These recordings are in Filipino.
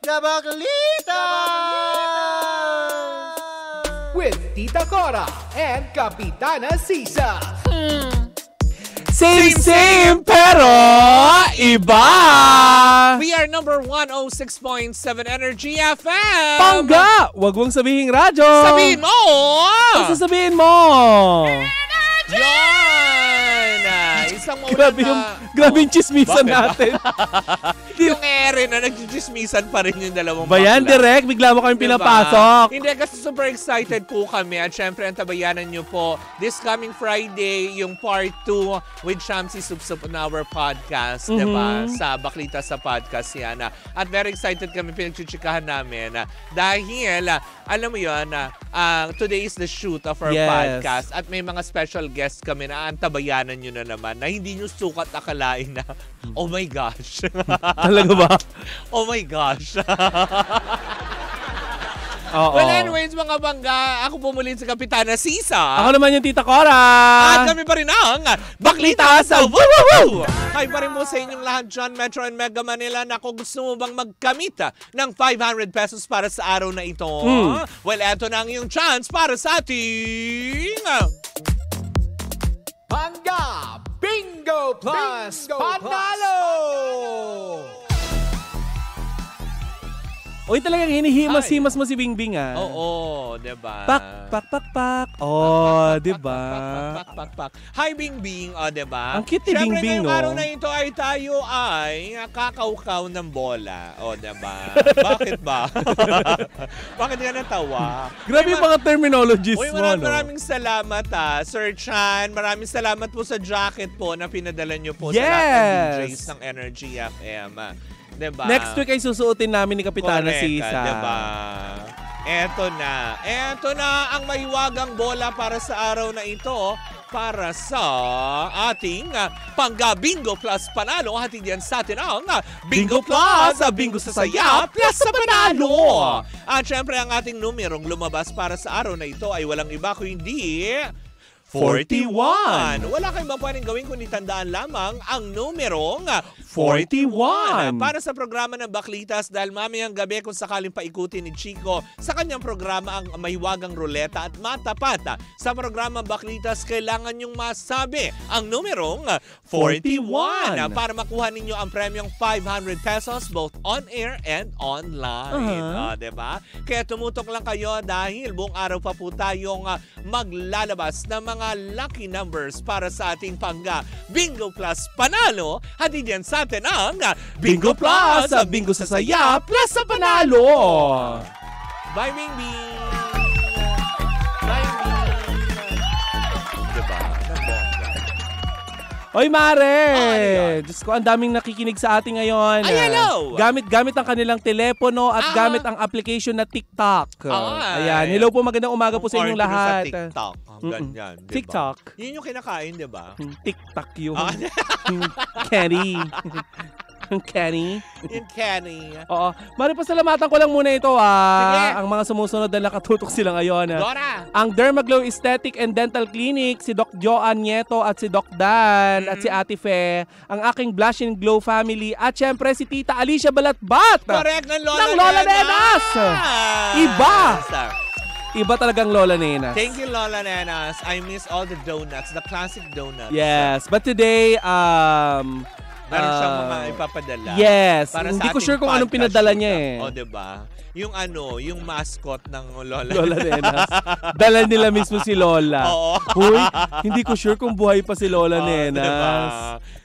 Kabaklita! With Tita Cora and Kapitana Sisa. Same, same, pero iba! We are number 106.7 Energy FM. Pangga! Wag mong sabihin radyo! Sabihin mo! Ang sasabihin mo! Yan! Ah, Isang maulan Grabe yung, na... grabe yung chismisan Bakit? natin. yung ere na nagchichismisan pa rin yung dalawang Bayan, bakla. direct, bigla mo kami Diba? pinapasok. Hindi, kasi super excited po kami. At syempre, ang tabayanan nyo po, this coming Friday, yung part 2 with Shamsi Supsup on our podcast, Mhm. diba? Sa Baklita sa podcast yan. At very excited kami, pinagchichikahan namin. ah, Dahil, ah, alam mo yun, ah, today is the shoot of our Yes. podcast. At may mga special guests kami na ang tabayanan nyo na naman na hindi nyo sukat akalain na, oh my gosh. Talaga ba? oh my gosh. Oo. Well, anyways, mga bangga, ako pumulin sa Kapitana Sisa. Ako naman yung Tita Cora. At kami pa rin ang Baklita sa Woo Woo Woo! Hi pa rin po sa inyong lahat dyan, Metro and Mega Manila, na kung gusto mo bang magkamit ah, ng 500 pesos para sa araw na ito, Hmm. well, eto na ang iyong chance para sa ating... Pangga Bingo Plus Panalo! Uy, talagang hinihimas-himas mo si Bingbing ah. Oo, diba? Pak, pak, pak, pak. Oh, di ba? Pak, pak, pak, pak. Hi, Bing Bing, o, diba? Ang cute ni Siyempre, Bing Bing, ngayong no? araw na ito ay tayo ay kakaukaw ng bola. O, diba? Bakit ba? Bakit ka natawa? Grabe yung mga terminologies Uy, mo, maraming, no? maraming salamat ah, Sir Chan. Maraming salamat po sa jacket po na pinadala nyo po sa lahat ng Yes! DJs ng Energy FM. ah. Diba? Next week ay susuotin namin ni Kapitana Correct, Sisa. Diba? Eto na. Eto na ang mahiwagang bola para sa araw na ito para sa ating uh, Pangga Bingo Plus Panalo. Hatid yan sa atin ang Bingo, Bingo Plus, Bingo sa Saya, Plus sa Panalo. At syempre ang ating numerong lumabas para sa araw na ito ay walang iba kundi 41. Wala kayong bang pwedeng gawin kundi tandaan lamang ang numerong 41. 41. Para sa programa ng Baklitas dahil mamayang gabi kung sakaling paikutin ni Chico sa kanyang programa ang mahiwagang ruleta at matapat sa programa Baklitas kailangan nyong masabi ang numerong 41 41. para makuha ninyo ang premyong 500 pesos both on air and online. Uh-huh. 'di ba? Kaya tumutok lang kayo dahil buong araw pa po tayong ah, maglalabas ng mga lucky numbers para sa ating pangga Bingo Plus Panalo. Hatid yan sa atin ang Bingo Plus, Bingo sa Saya, plus sa Panalo. Bye, Bing Oy, Mare! Oh? Diyos ko, ang daming nakikinig sa atin ngayon. Ay, hello! Gamit, gamit ang kanilang telepono at Ah. gamit ang application na TikTok. Ay. Ayan. Hello po, magandang umaga po sa inyong lahat. Sa TikTok. Oh, Mm-mm. ganyan. Diba? TikTok. Yun yung kinakain, di ba? Hmm, TikTok yun. Ah, Hmm, Kenny. Kenny. yung canny. Oo. Mari, pasalamatan ko lang muna ito ah. Sige. Ang mga sumusunod na nakatutok sila ngayon. ah. Dora! Ang Dermaglow Aesthetic and Dental Clinic, si Doc Joan Nieto at si Doc Dan at si Mm-hmm. Ate Fe, ang aking Blush and Glow family at syempre si Tita Alicia Balatbat. Correct, ng Lola, Ng Lola Nenas! Iba! Iba talagang Lola Nena. Thank you, Lola Nenas. I miss all the donuts, the classic donuts. Yes, but today um Meron siyang ah, mga ipapadala. Yes, Para hindi sa ko ating sure kung anong podcast pinadala niya ah. eh. O, diba? Yung ano, yung mascot ng Lola. Lola Nenas. Dala nila mismo si Lola. Oo. Huy, hindi ko sure kung buhay pa si Lola Oo, Nenas. diba?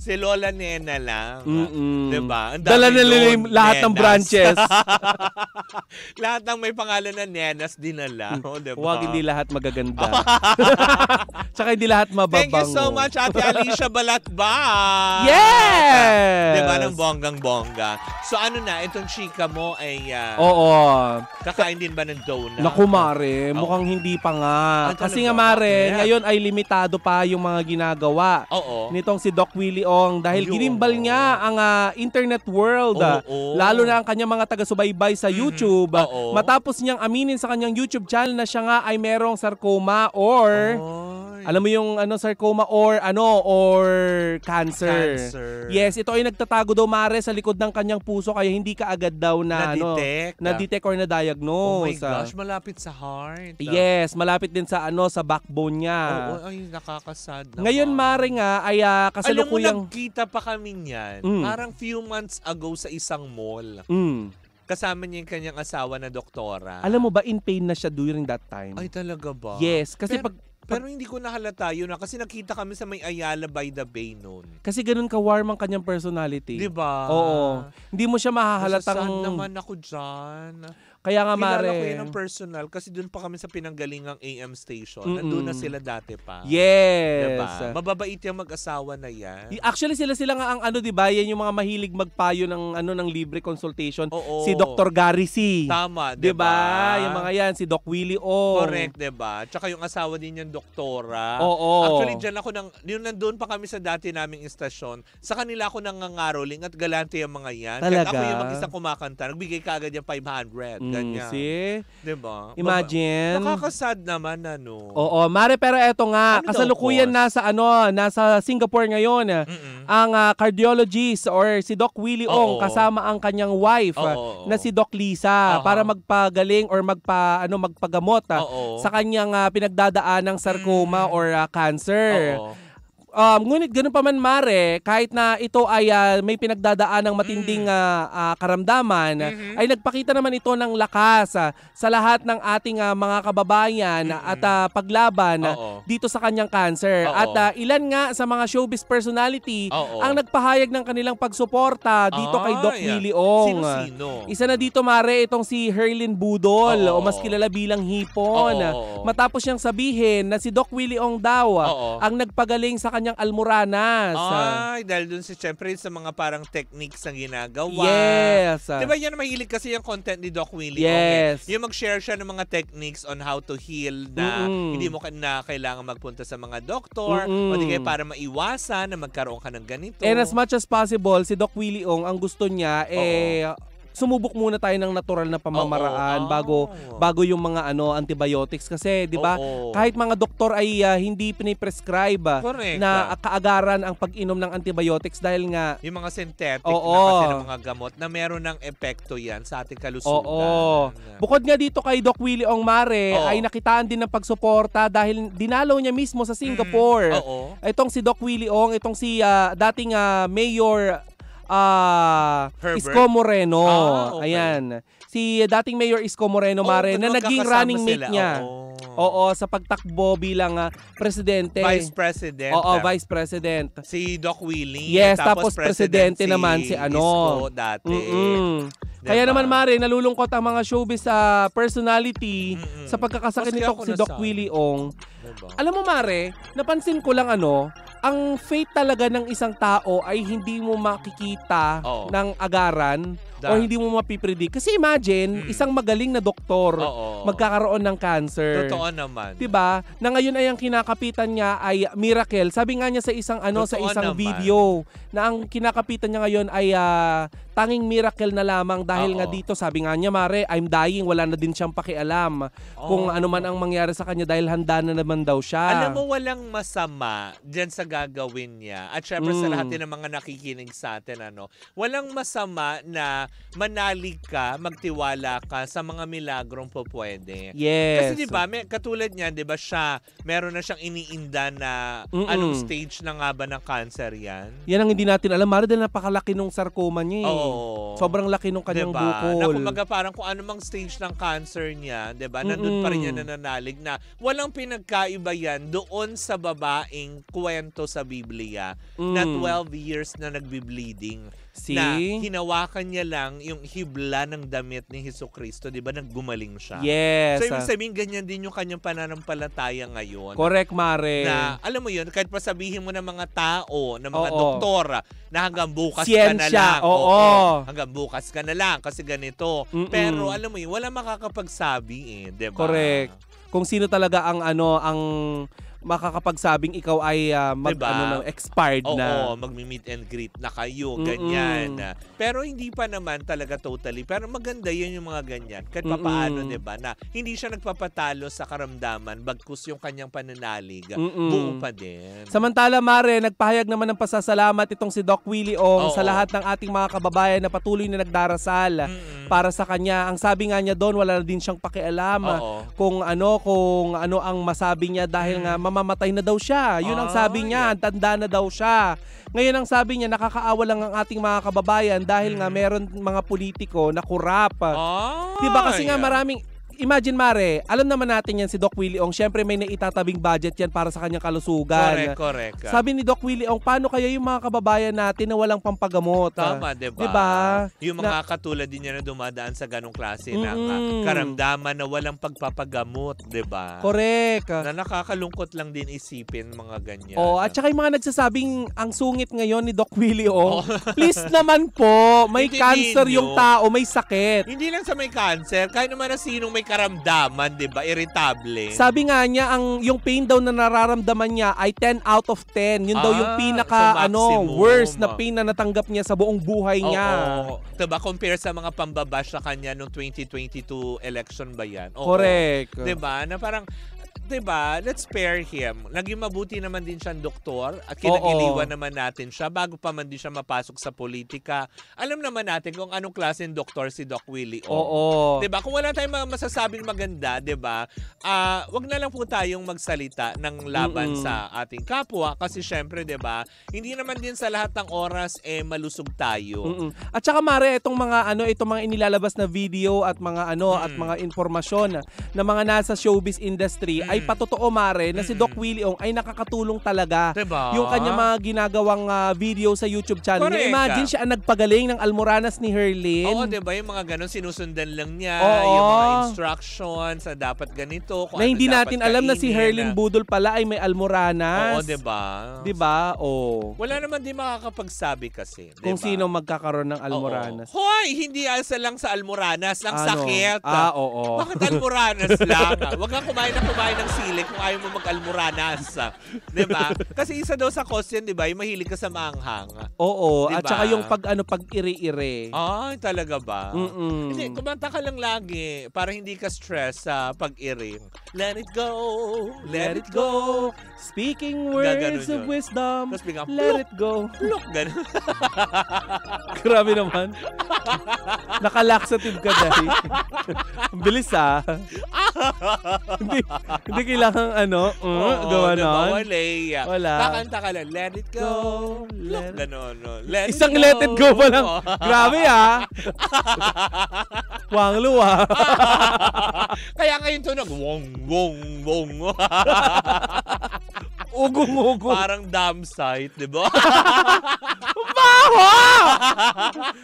Si Lola Nena lang. Mm-mm. Diba? Ang Dala dami nila lahat ng Nenas. branches. lahat ng may pangalan na Nenas dinala. O, diba? Huwag hindi lahat magaganda. Tsaka hindi lahat mababango. Thank you so much, Ate Alicia Balatba. Yes! Diba ng bonggang-bongga? So ano na, itong chika mo ay ah, Oo. kakain din ba ng donut? Naku, Mare, Oo. mukhang hindi pa nga. Ah, Kasi nga, Mare, Bakit? ngayon ay limitado pa yung mga ginagawa. Oo. Nitong si Doc Willie Ong dahil Ayun. ginimbal niya ang ah, internet world. ah. Oo. Lalo na ang kanyang mga taga-subaybay sa YouTube. ah. Oo. Matapos niyang aminin sa kanyang YouTube channel na siya nga ay merong sarcoma or Oy. alam mo yung ano sarcoma or ano or cancer. Cancer. Yes, ito ay nagtatago daw mare sa likod ng kanyang puso kaya hindi ka agad daw na ano, Na-detect. na-detect or Oh my na-diagnose. gosh, malapit sa heart. Yes, malapit din sa ano sa backbone niya. Oo, ay, nakakasad naman. Ngayon mare nga ay ah, mo, kasalukuyang nagkita pa kami niyan. Mm. Parang few months ago sa isang mall. Mm. Kasama niya yung kanyang asawa na doktora. Alam mo ba in pain na siya during that time? Ay, talaga ba? yes, kasi Pero- pag Pero hindi ko nahalata yun na kasi nakita kami sa may Ayala by the Bay noon. kasi ganun ka warm ang kanyang personality. Di ba? Oo. Hindi mo siya Mahahalatang... mahahalatang naman ako dyan. Kaya nga Kilala mare. ko yun ng personal kasi doon pa kami sa pinanggalingang AM station. Mm-mm. Nandun na sila dati pa. Yes. Diba? Mababait yung mag-asawa na yan. Actually sila sila nga ang ano 'di ba? Yan yung mga mahilig magpayo ng ano ng libre consultation. Oo. Si Dr. Gary C. Tama, 'Di diba? ba? Yung mga yan si Doc Willie O. Correct, 'di ba? Tsaka yung asawa din yung doktora. Oo. Actually, dyan ako nang, yung nandun pa kami sa dati naming istasyon, sa kanila ako nangangaroling at galante yung mga yan. Talaga? ako yung mag-isa kumakanta, nagbigay ka agad yung 500. Mm, Ganyan. see? Diba? Imagine. Nakakasad naman, ano. Oo, mare pero eto nga, Ano kasalukuyan nasa ano, nasa Singapore ngayon. Mm-mm. Ang ah, cardiologist or si Doc Willie Ong Oo. kasama ang kanyang wife ah, Oo. na si Doc Lisa Aha. para magpagaling or magpa ano magpagamot ah, Oo. sa kanyang ah, pinagdadaan ng sarcoma Mm. or ah, cancer. Oo. Um, ngunit ganun pa man mare, kahit na ito ay ah, may pinagdadaan ng matinding ah, ah, karamdaman, Mhm. ay nagpakita naman ito ng lakas ah, sa lahat ng ating ah, mga kababayan Mhm. at ah, paglaban ah, Oo. dito sa kanyang cancer. Oo. At ah, ilan nga sa mga showbiz personality Oo. ang nagpahayag ng kanilang pagsuporta dito kay Doc Ay, Willie Ong. Sino-sino? Isa na dito mare itong si Herlin Budol o Oo. mas kilala bilang Hipon. Oo. Matapos niyang sabihin na si Doc Willie Ong daw ah, Oo. ang nagpagaling sa kanyang almoranas. Ay, dahil dun si syempre sa mga parang techniques na ginagawa. Yes. Di ba yan mahilig kasi yung content ni Doc Willie? Yes. Okay. Yung mag-share siya ng mga techniques on how to heal na Mm-mm. hindi mo na kailangan magpunta sa mga doktor Mm-mm. o di kaya para maiwasan na magkaroon ka ng ganito. And as much as possible, si Doc Willie Ong, ang gusto niya, eh, sumubok muna tayo ng natural na pamamaraan Oo. bago Oo. bago yung mga ano antibiotics kasi 'di ba Oo. kahit mga doktor ay ah, hindi piniprescribe Correct. na kaagaran ang pag-inom ng antibiotics dahil nga yung mga synthetic Oo. na kasi ng mga gamot na meron ng epekto yan sa ating kalusugan. Oo. Bukod nga dito kay Doc Willie Ong Mare Oo. ay nakitaan din ng pagsuporta dahil dinalaw niya mismo sa Singapore. Mm. Oo. Itong si Doc Willie Ong, itong si ah, dating ah, Mayor ah Herbert? Isko Moreno. Ah, okay. Ayan. Si dating Mayor Isko Moreno Oo, Mare na naging running mate sila. niya. Oo. Oo, sa pagtakbo bilang ah, presidente. Vice President. Oo, ah, Vice President. Si Doc Willie. Yes, tapos presidente naman si ano. Isko dati. Mm-mm. Diba? Kaya naman Mare, nalulungkot ang mga showbiz sa personality Mm-mm. sa pagkakasakit nito si Doc. Willie Ong. Diba? Alam mo Mare, napansin ko lang ano, ang fate talaga ng isang tao ay hindi mo makikita Oo. ng agaran Da- o hindi mo mapipredict. Kasi imagine, Mm. isang magaling na doktor Oo. Magkakaroon ng cancer. Totoo naman. 'Di ba? Na ngayon ay ang kinakapitan niya ay miracle. Sabi nga niya sa isang ano sa Totoo isang naman. video na ang kinakapitan niya ngayon ay ah, tanging miracle na lamang dahil Oo. nga dito sabi nga niya mare I'm dying wala na din siyang pakialam kung Oo. ano man ang mangyari sa kanya dahil handa na naman daw siya. Alam mo, walang masama dyan sa gagawin niya. At syempre sa Mm. lahat din ng mga nakikinig sa atin, ano, walang masama na manalig ka, magtiwala ka sa mga milagrong po pwede. Yes. Kasi 'di ba, may katulad niyan, 'di ba siya, meron na siyang iniinda na Mm-mm. anong stage na nga ba ng cancer 'yan? Yan ang hindi natin alam. Mare dahil napakalaki nung sarcoma niya eh. Oo. Sobrang laki nung kanyang diba? Na bukol. kumbaga parang kung ano mang stage ng cancer niya, 'di ba? Nandun pa rin Mm-mm. nananalig na walang pinagkaiba yan doon sa babaeng kwento sa Biblia na Mm. 12 years na nagbi-bleeding. See? Na hinawakan niya lang yung hibla ng damit ni Heso Kristo, 'di ba? Naggumaling siya. Yes. So ibig sabihin ganyan din yung kanyang pananampalataya ngayon. Correct, Mare. Na alam mo yun, kahit pa sabihin mo ng mga tao, ng mga Oo. doktor, na hanggang bukas ka na Siyensya, lang. oo. Hanggang bukas ka na lang kasi ganito. Mm-mm. Pero alam mo yun, wala makakapagsabi eh, 'di ba? Correct. Kung sino talaga ang ano ang makakapagsabing ikaw ay ah, mag Diba? ano na, expired Oo, na. magmi-meet and greet na kayo, Mm-mm. ganyan. Pero hindi pa naman talaga totally. Pero maganda yun yung mga ganyan. Kahit Mm-mm. papaano, di ba, na hindi siya nagpapatalo sa karamdaman bagkus yung kanyang pananalig. Mm-mm. Buo pa din. Samantala, Mare, nagpahayag naman ng pasasalamat itong si Doc Willie Ong Oo. sa lahat ng ating mga kababayan na patuloy na nagdarasal Mm-mm. Para sa kanya. Ang sabi nga niya doon, wala na din siyang pakialam ah, Oo. kung ano kung ano ang masabi niya dahil nga mamamatay na daw siya. Yun ang sabi Mm. Ah, niya, yeah. tanda na daw siya. Ngayon ang sabi niya, nakakaawa lang ang ating mga kababayan dahil nga Mm. meron mga politiko na kurap. Ah, Diba kasi nga yeah. maraming Imagine Mare, alam naman natin yan si Doc Willie Ong. Siyempre may naitatabing budget yan para sa kanyang kalusugan. Correct, correct. Sabi ni Doc Willie Ong, paano kaya yung mga kababayan natin na walang pampagamot? Tama, di ba? Diba? Yung mga katulad din niya na dumadaan sa ganong klase ng Mm-mm. ah, karamdaman na walang pagpapagamot, di ba? Correct. Na nakakalungkot lang din isipin mga ganyan. Oh, at saka yung mga nagsasabing ang sungit ngayon ni Doc Willie Ong, please naman po, may Hindi cancer ninyo. yung tao, may sakit. Hindi lang sa may cancer, kahit naman na sinong may karamdaman, di ba? Irritable. Sabi nga niya, ang yung pain daw na nararamdaman niya ay 10 out of 10. Yun daw yung Ah, pinaka so ano, worst na pain na natanggap niya sa buong buhay Oo, niya. oo. Diba, compare sa mga pambabash sa kanya noong 2022 election ba yan? Oo. Correct. Diba? Na parang, diba, let's spare him. Naging mabuti naman din siyang doktor at kinagiliwan naman natin siya bago pa man din siya mapasok sa politika. Alam naman natin kung anong klaseng doktor si Doc Willie Ong. Oo. 'Di ba? Kung wala tayong masasabing maganda, 'di ba? Ah, wag na lang po tayong magsalita ng laban Mm-mm. sa ating kapwa kasi syempre, 'di ba? Hindi naman din sa lahat ng oras eh malusog tayo. Mm-mm. At saka Mare, itong mga ano, itong mga inilalabas na video at mga ano at Mm. mga informasyon na mga nasa showbiz industry ay Mm. patotoo Mare na si Doc Willie Ong ay nakakatulong talaga 'Di ba? yung kanya mga ginagawang ah, video sa YouTube channel. Correct. Imagine siya ang nagpagaling ng almoranas ni Herlin. Oo, 'di ba? Yung mga ganun sinusundan lang niya, Oo. yung mga instructions sa dapat ganito, kung na ano hindi natin alam na si. Herlin Budol pala ay may almoranas. Oo, 'di ba? 'Di ba? Oh. Wala naman din makakapagsabi kasi, 'di Kung sino magkakaroon ng almoranas. Oo. Hoy, hindi asa lang sa almoranas, ang Ano? sakit. Ah, oo. Bakit almoranas lang? Huwag kang kumain na kumain ng sili kung ayaw mo mag-almoranas. Di ba? Kasi isa daw sa cause yan, di ba? Yung mahilig ka sa maanghang. Oo, at Diba? saka yung pag ano pag iri-ire. Ay, talaga ba? Mm-mm. Hindi, kumanta ka lang lagi para hindi ka stress sa pag-iring. Let it go, let, it go. Speaking Gaganon words of wisdom. Tapos biglang, Let it go. pluk, ganun. Grabe naman. Nakalaxative ka dahil. Ang bilis ah. hindi, hindi kailangan ano, uh, Oo, gawa diba? nun. Wala. eh. Wala. Kakanta ka lang, let it go. Let- ganon. No? Let Isang let it go pa lang. Oo. Grabe ah. Wang luwa. Kaya ngayon tunog, wong, wong, wong. Ugong-ugong. Parang dam site, di ba? Baho!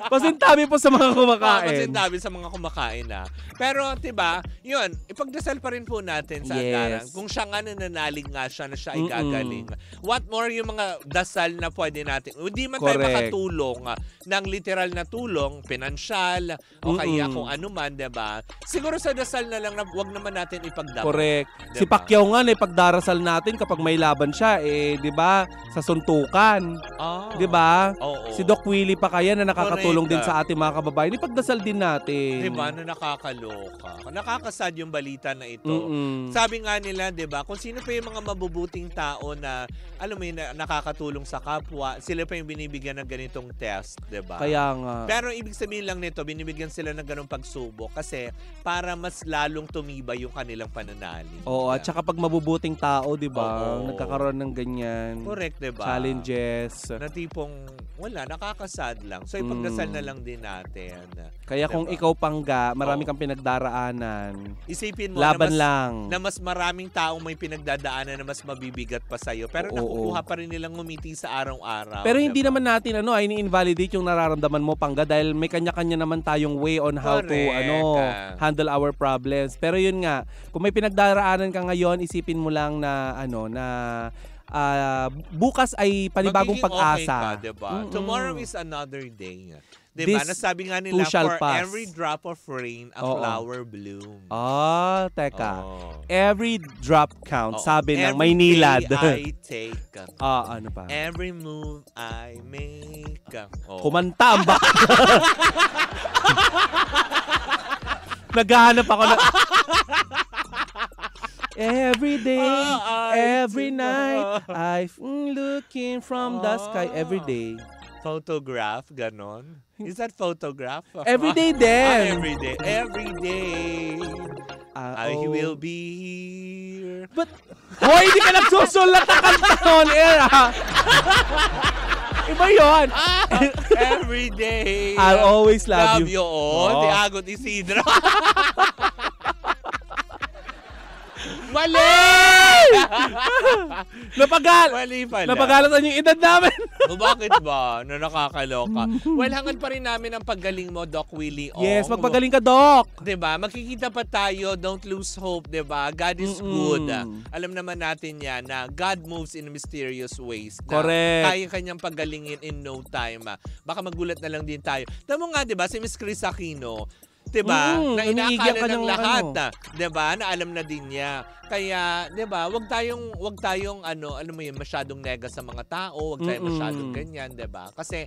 Pasintabi po sa mga kumakain. dami sa mga kumakain na. Pero, di ba, yun, ipagdasal pa rin po natin sa Yes. agaran. Kung siya nga nananalig nga siya na siya ay Mm-mm. gagaling. What more yung mga dasal na pwede natin. Hindi man tayo Correct. makatulong ah, ng literal na tulong, pinansyal, o kaya Mm-mm. kung ano man, di ba? Siguro sa dasal na lang na wag naman natin ipagdamot. Correct. Si Diba? Pacquiao nga, eh, pagdarasal natin kapag may laban siya, eh, di ba, sa suntukan. Ah. Di ba? Oo. Si Doc Willie pa kaya na nakakatulong din Correct. sa ating mga kababayan. Ipagdasal din natin. Di ba, na nakakaloka. Nakakasad yung balita na ito. Mm-mm. Sabi nga nila, 'di ba, kung sino pa yung mga mabubuting tao na alam mo yun, na nakakatulong sa kapwa, sila pa yung binibigyan ng ganitong test, 'di ba? Kaya nga. Pero ibig sabihin lang nito, binibigyan sila ng ganong pagsubok kasi para mas lalong tumibay yung kanilang pananalig. Oo, at saka pag mabubuting tao, di ba, Oo. Nagkakaroon ng ganyan. Correct, 'di ba? Challenges. Na tipong wala, nakakasad lang. So ipagdasal Mm. na lang din natin. Kaya kung Diba? ikaw pangga, marami Oo. kang pinagdaraanan. Isipin mo Laban na mas, lang. na mas maraming taong may pinagdadaanan na mas mabibigat pa sa'yo. Pero Oo. nakukuha pa rin nilang ngumiti sa araw-araw. Pero hindi diba? naman natin ano ay ni-invalidate yung nararamdaman mo pangga dahil may kanya-kanya naman tayong way on how to Correct, ano ah. handle our problems. Pero yun nga, kung may pinagdaraanan ka ngayon, isipin mo lang na ano na ah, bukas ay panibagong Magiging pag-asa. Okay ka, diba? Mm-mm. Tomorrow is another day. Diba? This Nasabi nga nila, for pass. every drop of rain, a Oo. flower bloom. Ah, teka. Oh. Every drop count, Oo. sabi ng Every Maynilad. day I take. ah, ano pa? Every move I make. Oh. Kumanta ang ba? Naghahanap ako na... Every day, Ah, I every see. night, I'm looking from the sky every day. Photograph, ganon. Is that photograph? Every day Ah, din. every day. Every day. Ah, I oh. will be here. But, hoy, hindi ka nagsusulat ng kanta on air, ha? Iba yun. Ah, every day. I'll always love, Love you. you all. Oo. Di Agot Isidro. Mali! Napagal! Mali pala. Napagalatan yung edad namin. O bakit ba? Na nakakaloka. well, hangad pa rin namin ang paggaling mo, Doc Willie Ong. yes, magpagaling ka, Doc. ba? Makikita pa tayo, don't lose hope, ba? God is Mm-mm. good. Alam naman natin 'yan na God moves in mysterious ways. Na Correct. Kaya kanyang paggalingin in no time. ah. Baka magulat na lang din tayo. Tama nga ba si Miss Chris Aquino, 'di ba? Mm, na inaakala ka ng ng lahat, ano. na, 'di ba? Na alam na din niya. Kaya, 'di ba? Wag tayong wag tayong ano, ano mo 'yun, masyadong nega sa mga tao, wag tayong Mm-mm. masyadong ganyan, 'di ba? Kasi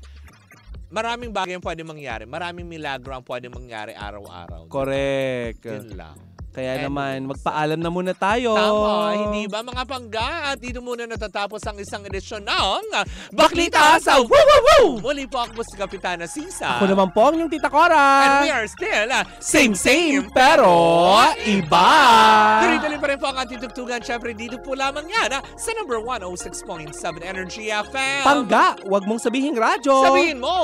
maraming bagay ang pwede mangyari. Maraming milagro ang pwede mangyari araw-araw. Correct. Yun lang. Kaya Anyways. naman, magpaalam na muna tayo. Tama, hindi ba mga pangga? At dito muna natatapos ang isang edisyon ng Baklita sa Woo Woo Woo! Muli po ako si Kapitana Sisa. Ako naman po ang yung Tita Cora. And we are still uh, Same, same, pero iba. Tuloy-tuloy pa rin po ang ating tugtugan. Siyempre, dito po lamang yan ah, sa number 106.7 Energy FM. Pangga, wag mong sabihin radyo. Sabihin mo,